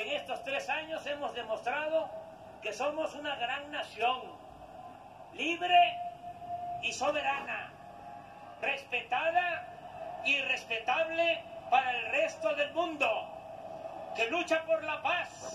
en estos tres años hemos demostrado que somos una gran nación, libre y soberana, respetada y respetable para el resto del mundo, que lucha por la paz.